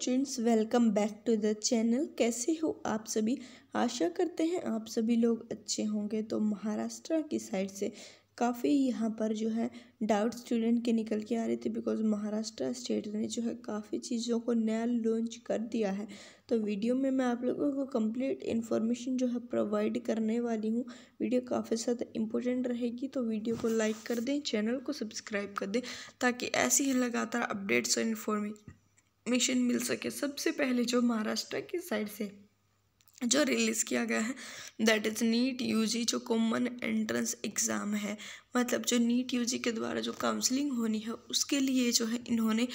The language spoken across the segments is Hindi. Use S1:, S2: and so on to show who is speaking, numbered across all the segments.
S1: Students welcome back to the channel कैसे हो आप सभी? आशा करते हैं आप सभी लोग अच्छे होंगे। तो महाराष्ट्र की साइड से काफ़ी यहाँ पर जो है डाउट स्टूडेंट के निकल के आ रहे थे बिकॉज़ महाराष्ट्र स्टेट ने जो है काफ़ी चीज़ों को नया लॉन्च कर दिया है। तो वीडियो में मैं आप लोगों को कंप्लीट इन्फॉर्मेशन जो है प्रोवाइड करने वाली हूँ। वीडियो काफ़ी ज़्यादा इंपॉर्टेंट रहेगी तो वीडियो को लाइक कर दें चैनल को सब्सक्राइब कर दें, ताकि ऐसी ही लगातार अपडेट्स और इन्फॉर्मेशन मिशन मिल सके। सबसे पहले जो महाराष्ट्र की साइड से जो रिलीज़ किया गया है दैट इज़ नीट यूजी जो कॉमन एंट्रेंस एग्ज़ाम है मतलब जो नीट यूजी के द्वारा जो काउंसलिंग होनी है, उसके लिए जो है इन्होंने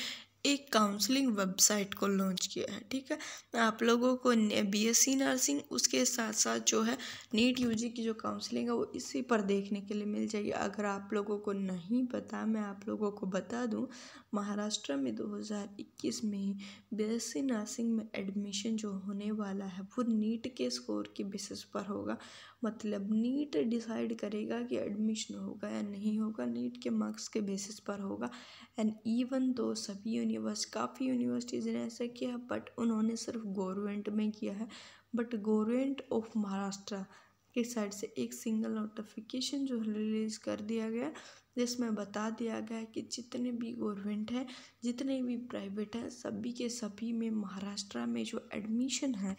S1: एक काउंसलिंग वेबसाइट को लॉन्च किया है, ठीक है? आप लोगों को बीएससी नर्सिंग उसके साथ साथ जो है नीट यूजी की जो काउंसलिंग है, वो इसी पर देखने के लिए मिल जाएगी। अगर आप लोगों को नहीं पता, मैं आप लोगों को बता दूँ, महाराष्ट्र में 2021 में बीएससी नर्सिंग में एडमिशन जो होने वाला है, वो नीट के स्कोर के बेसिस पर होगा। मतलब नीट डिसाइड करेगा कि एडमिशन होगा या नहीं होगा नीट के मार्क्स के बेसिस पर होगा। एंड इवन दो सभी यूनिवर्स काफ़ी यूनिवर्सिटीज़ ने ऐसा किया बट उन्होंने सिर्फ़ गवर्नमेंट में किया है। बट गवर्नमेंट ऑफ़ महाराष्ट्र के साइड से एक सिंगल नोटिफिकेशन जो रिलीज़ कर दिया गया जिसमें बता दिया गया है कि जितने भी गवर्नमेंट है, जितने भी प्राइवेट हैं, सभी के सभी में महाराष्ट्र में जो एडमिशन है,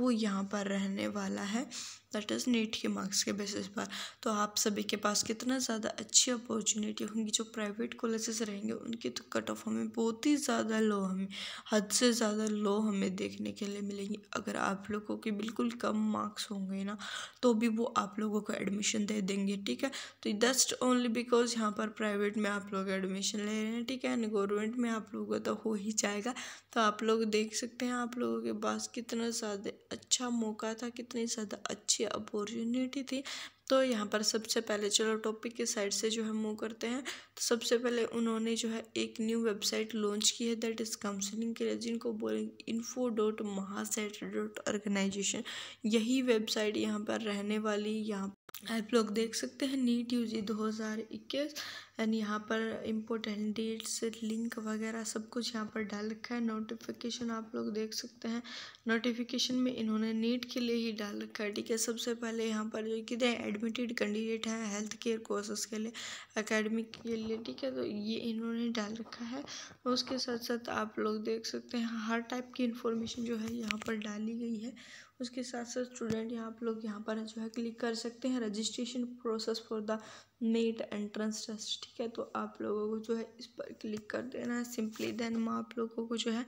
S1: वो यहाँ पर रहने वाला है। दैट इज़ नीट के मार्क्स के बेसिस पर। तो आप सभी के पास कितना ज़्यादा अच्छी अपॉर्चुनिटी होंगी, जो प्राइवेट कॉलेजेस रहेंगे, उनकी तो कट ऑफ़ हमें बहुत ही ज़्यादा लो हमें हद से ज़्यादा लो हमें देखने के लिए मिलेंगी। अगर आप लोगों के बिल्कुल कम मार्क्स होंगे ना तो भी वो आप लोगों को एडमिशन दे देंगे, ठीक है? तो जस्ट ओनली बिकॉज़ यहाँ पर प्राइवेट में आप लोग एडमिशन ले रहे हैं, ठीक है? एंड गवर्नमेंट में आप लोगों का तो हो ही जाएगा। तो आप लोग देख सकते हैं आप लोगों के पास कितना ज़्यादा अच्छा मौका था, कितनी ज़्यादा अच्छी अपॉर्चुनिटी थी। तो यहाँ पर सबसे पहले चलो टॉपिक के साइड से जो है मूव करते हैं तो सबसे पहले उन्होंने जो है एक न्यू वेबसाइट लॉन्च की है, दैट इज़ काउंसलिंग के लिए, जिनको बोलेंगे info dot Mahacet dot organization यही वेबसाइट यहाँ पर रहने वाली, यहाँ आप लोग देख सकते हैं, नीट यू जी दो हज़ार इक्कीस एंड यहाँ पर इम्पोर्टेंट डेट्स लिंक वगैरह सब कुछ यहाँ पर डाल रखा है नोटिफिकेशन आप लोग देख सकते हैं। नोटिफिकेशन में इन्होंने नीट के लिए ही डाल रखा है, ठीक है? सबसे पहले यहाँ पर जो कितने एडमिटेड कैंडिडेट हैं हेल्थ केयर कोर्सेस के लिए अकेडमिक के लिए, ठीक है? तो ये इन्होंने डाल रखा है। उसके साथ साथ आप लोग देख सकते हैं, हर टाइप की इन्फॉर्मेशन जो है यहाँ पर डाली गई है। उसके साथ साथ स्टूडेंट यहाँ आप लोग यहाँ पर जो है क्लिक कर सकते हैं। Registration process for the NEET entrance test ठीक है? तो आप लोगों को जो है इस पर क्लिक कर देना है। सिंपली देन मैं आप लोगों को जो है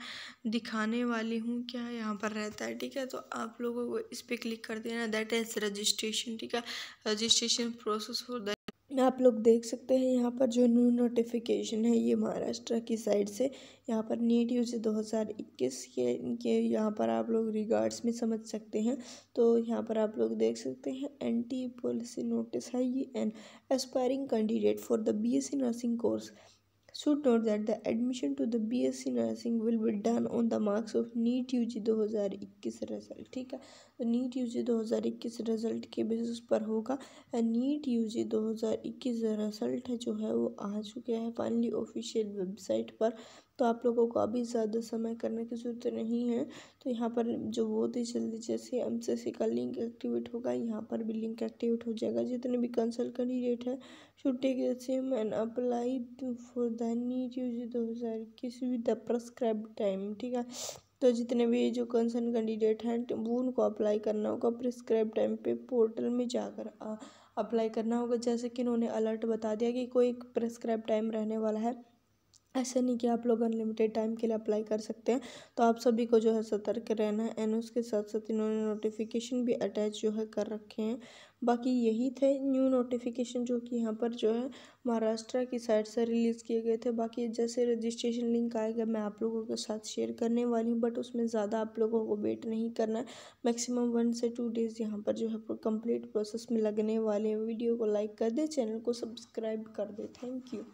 S1: दिखाने वाली हूँ क्या यहाँ पर रहता है, ठीक है? तो आप लोगों को इस पर क्लिक कर देना दैट इज़ रजिस्ट्रेशन ठीक है? रजिस्ट्रेशन प्रोसेस फॉर द आप लोग देख सकते हैं यहाँ पर जो न्यू नोटिफिकेशन है ये महाराष्ट्र की साइड से, यहाँ पर नीट यू यूज़ दो हज़ार इक्कीस के इनके यहाँ पर आप लोग रिगार्ड्स में समझ सकते हैं। तो यहाँ पर आप लोग देख सकते हैं एंटी पॉलिसी नोटिस है ये an aspiring candidate for the BSc nursing course should note that the admission to the BSc nursing will be done on the marks of NEET UG 2021 result ठीक है? तो दो हज़ार इक्कीस रिज़ल्ट के बेसिस पर होगा दो हज़ार इक्कीस रिज़ल्ट जो है वो आ चुके हैं फाइनली ऑफिशियल वेबसाइट पर। तो आप लोगों को अभी ज़्यादा समय करने की ज़रूरत नहीं है। तो यहाँ पर जो बहुत ही, जल्दी जैसे एम का लिंक एक्टिवेट होगा, यहाँ पर भी लिंक एक्टिवेट हो जाएगा। जितने भी कंसल्ट कैंडिडेट है take the same and apply for the NEET जी दो हज़ार इक्कीस विद द प्रस्क्राइब टाइम ठीक है? तो जितने भी जो कंसर्न कैंडिडेट हैं वो उनको अप्लाई करना होगा। प्रिस्क्राइब टाइम पे पोर्टल में जाकर अप्लाई करना होगा। जैसे कि उन्होंने अलर्ट बता दिया कि कोई प्रिस्क्राइब टाइम रहने वाला है। ऐसा नहीं कि आप लोग अनलिमिटेड टाइम के लिए अप्लाई कर सकते हैं तो आप सभी को जो है सतर्क रहना है एंड उसके साथ साथ इन्होंने नोटिफिकेशन भी अटैच जो है कर रखे हैं। बाकी यही थे न्यू नोटिफिकेशन जो कि यहाँ पर जो है महाराष्ट्र की साइड से रिलीज़ किए गए थे। बाकी जैसे रजिस्ट्रेशन लिंक आएगा, मैं आप लोगों के साथ शेयर करने वाली हूँ बट उसमें ज़्यादा आप लोगों को वेट नहीं करना है। मैक्सिमम वन से टू डेज़ यहाँ पर जो है कंप्लीट प्रोसेस में लगने वाले वीडियो को लाइक कर दे चैनल को सब्सक्राइब कर दे। Thank you